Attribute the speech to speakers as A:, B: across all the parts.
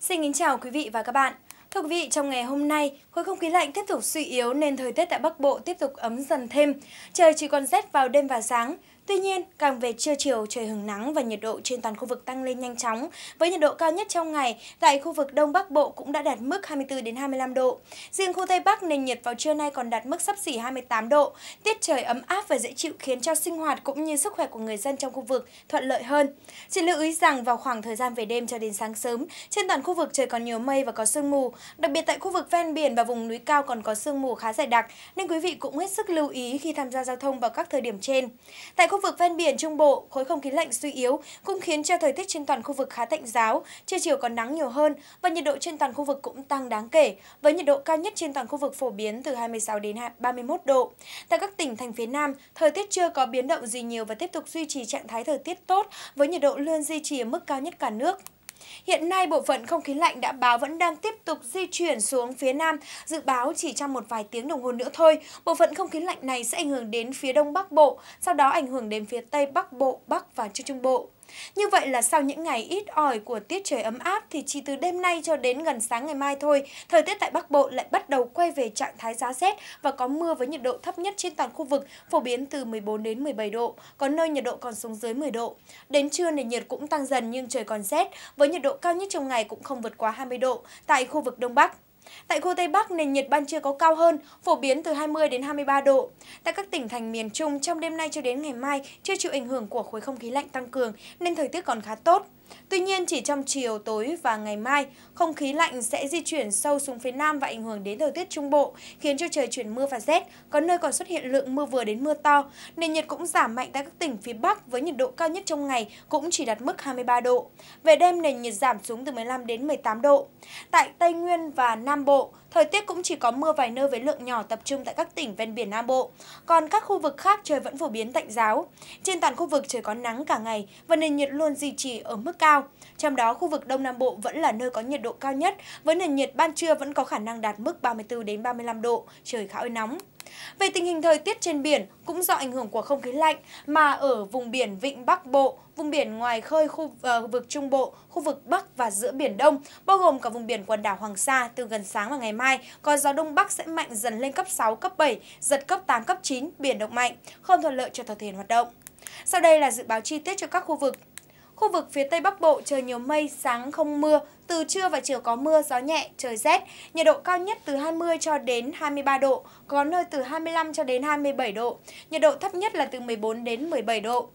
A: Xin kính chào quý vị và các bạn. Thưa quý vị, trong ngày hôm nay, khối không khí lạnh tiếp tục suy yếu nên thời tiết tại Bắc Bộ tiếp tục ấm dần thêm. Trời chỉ còn rét vào đêm và sáng. Tuy nhiên, càng về trưa chiều trời hứng nắng và nhiệt độ trên toàn khu vực tăng lên nhanh chóng, với nhiệt độ cao nhất trong ngày tại khu vực Đông Bắc Bộ cũng đã đạt mức 24 đến 25 độ. Riêng khu Tây Bắc nền nhiệt vào trưa nay còn đạt mức sắp xỉ 28 độ. Tiết trời ấm áp và dễ chịu khiến cho sinh hoạt cũng như sức khỏe của người dân trong khu vực thuận lợi hơn. Chỉ lưu ý rằng vào khoảng thời gian về đêm cho đến sáng sớm, trên toàn khu vực trời còn nhiều mây và có sương mù, đặc biệt tại khu vực ven biển và vùng núi cao còn có sương mù khá dày đặc nên quý vị cũng hết sức lưu ý khi tham gia giao thông vào các thời điểm trên. Tại khu khu vực ven biển Trung Bộ, khối không khí lạnh suy yếu cũng khiến cho thời tiết trên toàn khu vực khá tạnh giáo, trưa chiều còn nắng nhiều hơn và nhiệt độ trên toàn khu vực cũng tăng đáng kể, với nhiệt độ cao nhất trên toàn khu vực phổ biến từ 26 đến 31 độ. Tại các tỉnh thành phía Nam, thời tiết chưa có biến động gì nhiều và tiếp tục duy trì trạng thái thời tiết tốt với nhiệt độ luôn duy trì ở mức cao nhất cả nước. Hiện nay, bộ phận không khí lạnh đã báo vẫn đang tiếp tục di chuyển xuống phía Nam, dự báo chỉ trong một vài tiếng đồng hồ nữa thôi. Bộ phận không khí lạnh này sẽ ảnh hưởng đến phía Đông Bắc Bộ, sau đó ảnh hưởng đến phía Tây Bắc Bộ, Bắc và Trung Trung Bộ. Như vậy là sau những ngày ít ỏi của tiết trời ấm áp thì chỉ từ đêm nay cho đến gần sáng ngày mai thôi, thời tiết tại Bắc Bộ lại bắt đầu quay về trạng thái giá rét và có mưa với nhiệt độ thấp nhất trên toàn khu vực phổ biến từ 14 đến 17 độ, có nơi nhiệt độ còn xuống dưới 10 độ. Đến trưa nền nhiệt cũng tăng dần nhưng trời còn rét, với nhiệt độ cao nhất trong ngày cũng không vượt quá 20 độ tại khu vực Đông Bắc. Tại khu Tây Bắc, nền nhiệt ban trưa có cao hơn, phổ biến từ 20 đến 23 độ. Tại các tỉnh thành miền Trung, trong đêm nay cho đến ngày mai, chưa chịu ảnh hưởng của khối không khí lạnh tăng cường nên thời tiết còn khá tốt. Tuy nhiên, chỉ trong chiều tối và ngày mai, không khí lạnh sẽ di chuyển sâu xuống phía Nam và ảnh hưởng đến thời tiết Trung Bộ, khiến cho trời chuyển mưa và rét, có nơi còn xuất hiện lượng mưa vừa đến mưa to. Nền nhiệt cũng giảm mạnh tại các tỉnh phía Bắc với nhiệt độ cao nhất trong ngày cũng chỉ đạt mức 23 độ. Về đêm, nền nhiệt giảm xuống từ 15 đến 18 độ. Tại Tây Nguyên và Nam Bộ, thời tiết cũng chỉ có mưa vài nơi với lượng nhỏ tập trung tại các tỉnh ven biển Nam Bộ. Còn các khu vực khác trời vẫn phổ biến tạnh giáo. Trên toàn khu vực trời có nắng cả ngày và nền nhiệt luôn duy trì ở mức cao. Trong đó, khu vực Đông Nam Bộ vẫn là nơi có nhiệt độ cao nhất, với nền nhiệt ban trưa vẫn có khả năng đạt mức 34 đến 35 độ, trời khá oi nóng. Về tình hình thời tiết trên biển, cũng do ảnh hưởng của không khí lạnh mà ở vùng biển Vịnh Bắc Bộ, vùng biển ngoài khơi khu uh, vực Trung Bộ, khu vực Bắc và giữa Biển Đông, bao gồm cả vùng biển quần đảo Hoàng Sa từ gần sáng và ngày mai, có gió Đông Bắc sẽ mạnh dần lên cấp 6, cấp 7, giật cấp 8, cấp 9, biển động mạnh, không thuận lợi cho tàu thuyền hoạt động. Sau đây là dự báo chi tiết cho các khu vực Khu vực phía Tây Bắc Bộ trời nhiều mây, sáng không mưa, từ trưa và chiều có mưa, gió nhẹ, trời rét, nhiệt độ cao nhất từ 20 cho đến 23 độ, có nơi từ 25 cho đến 27 độ, nhiệt độ thấp nhất là từ 14 đến 17 độ.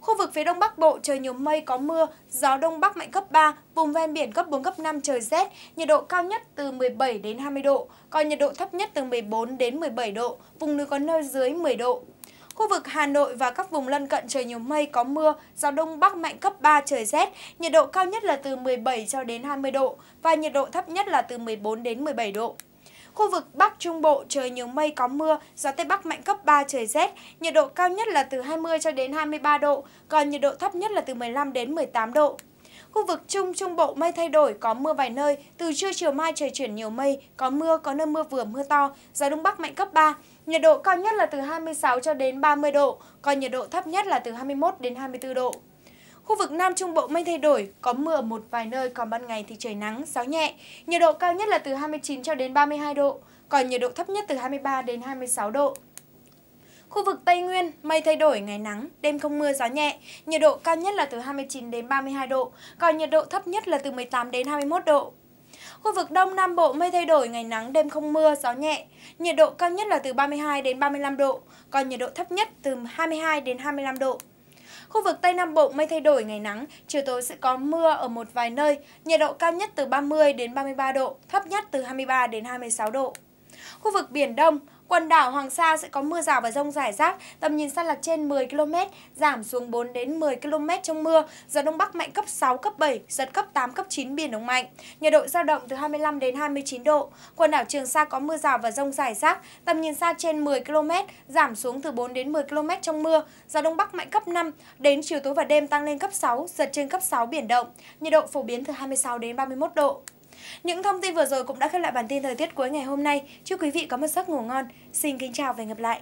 A: Khu vực phía Đông Bắc Bộ trời nhiều mây có mưa, gió Đông Bắc mạnh cấp 3, vùng ven biển cấp 4, cấp 5 trời rét, nhiệt độ cao nhất từ 17 đến 20 độ, còn nhiệt độ thấp nhất từ 14 đến 17 độ, vùng núi có nơi dưới 10 độ. Khu vực Hà Nội và các vùng lân cận trời nhiều mây có mưa, gió đông bắc mạnh cấp 3 trời rét, nhiệt độ cao nhất là từ 17 cho đến 20 độ và nhiệt độ thấp nhất là từ 14 đến 17 độ. Khu vực Bắc Trung Bộ trời nhiều mây có mưa, gió Tây Bắc mạnh cấp 3 trời rét, nhiệt độ cao nhất là từ 20 cho đến 23 độ, còn nhiệt độ thấp nhất là từ 15 đến 18 độ. Khu vực Trung Trung Bộ mây thay đổi, có mưa vài nơi, từ trưa chiều mai trời chuyển nhiều mây, có mưa, có nơi mưa vừa mưa to, gió Đông Bắc mạnh cấp 3, Nhiệt độ cao nhất là từ 26 cho đến 30 độ, còn nhiệt độ thấp nhất là từ 21 đến 24 độ. Khu vực Nam Trung Bộ mây thay đổi, có mưa ở một vài nơi, còn ban ngày thì trời nắng, gió nhẹ. Nhiệt độ cao nhất là từ 29 cho đến 32 độ, còn nhiệt độ thấp nhất từ 23 đến 26 độ. Khu vực Tây Nguyên, mây thay đổi, ngày nắng, đêm không mưa, gió nhẹ. Nhiệt độ cao nhất là từ 29 đến 32 độ, còn nhiệt độ thấp nhất là từ 18 đến 21 độ. Khu vực Đông Nam Bộ mây thay đổi, ngày nắng, đêm không mưa, gió nhẹ. Nhiệt độ cao nhất là từ 32 đến 35 độ, còn nhiệt độ thấp nhất từ 22 đến 25 độ. Khu vực Tây Nam Bộ mây thay đổi, ngày nắng, chiều tối sẽ có mưa ở một vài nơi, nhiệt độ cao nhất từ 30 đến 33 độ, thấp nhất từ 23 đến 26 độ. Khu vực Biển Đông, Quần đảo Hoàng Sa sẽ có mưa rào và rông rải rác, tầm nhìn xa là trên 10 km, giảm xuống 4 đến 10 km trong mưa, gió đông bắc mạnh cấp 6, cấp 7, giật cấp 8, cấp 9 biển động mạnh. Nhiệt độ dao động từ 25 đến 29 độ. Quần đảo Trường Sa có mưa rào và rông rải rác, tầm nhìn xa trên 10 km, giảm xuống từ 4 đến 10 km trong mưa, gió đông bắc mạnh cấp 5, đến chiều tối và đêm tăng lên cấp 6, giật trên cấp 6 biển động. Nhiệt độ phổ biến từ 26 đến 31 độ. Những thông tin vừa rồi cũng đã khép lại bản tin thời tiết cuối ngày hôm nay. Chúc quý vị có một giấc ngủ ngon. Xin kính chào và hẹn gặp lại.